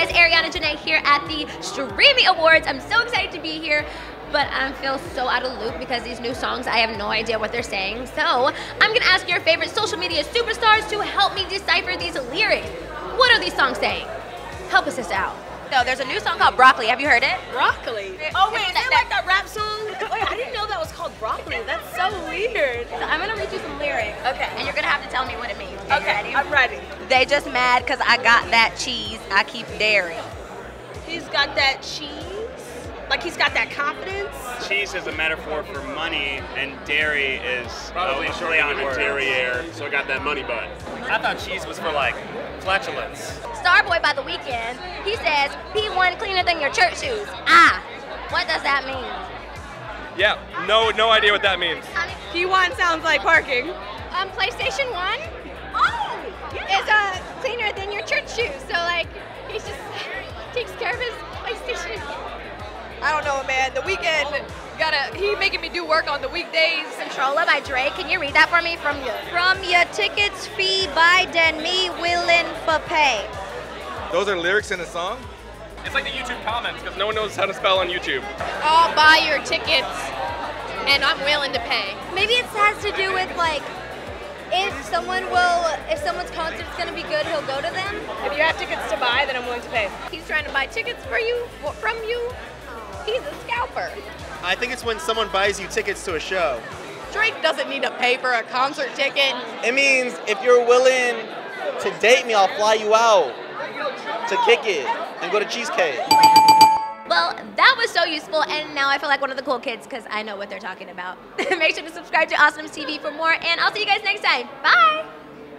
and Jonae here at the Streamy Awards. I'm so excited to be here, but I feel so out of loop because these new songs, I have no idea what they're saying. So I'm gonna ask your favorite social media superstars to help me decipher these lyrics. What are these songs saying? Help us this out. So there's a new song called Broccoli. Have you heard it? Broccoli. Oh wait, is it like that rap song? Wait, I didn't know that was called broccoli. That's so weird. So I'm gonna read you some lyrics. Okay. And you're gonna have to tell me what it means. Okay, ready? I'm ready. They just mad because I got that cheese. I keep dairy. He's got that cheese. Like he's got that confidence. cheese is a metaphor for money, and dairy is Probably a short play on on the words. derriere, so I got that money butt. I thought cheese was for like flatulence. Starboy by the Weeknd. He says P1 cleaner than your church shoes. Ah, what does that mean? Yeah, no, no idea what that means. P1 sounds like parking. Um, PlayStation 1 Oh, is uh, I don't know, man. The Weeknd gotta he making me do work on the weekdays. Controlla by Drake. Can you read that for me from you? From your tickets fee, Biden me willing for pay. Those are lyrics in a song? It's like the YouTube comments because no one knows how to spell on YouTube. I'll buy your tickets, and I'm willing to pay. Maybe it has to do with like if someone will, if someone's concert's gonna be good, he'll go to them. If you have tickets to buy, then I'm willing to pay. He's trying to buy tickets for you, from you. I think it's when someone buys you tickets to a show. Drake doesn't need to pay for a concert ticket. It means if you're willing to date me, I'll fly you out to kick it and go to Cheesecake. Well, that was so useful, and now I feel like one of the cool kids because I know what they're talking about. Make sure to subscribe to Awesomes TV for more, and I'll see you guys next time. Bye!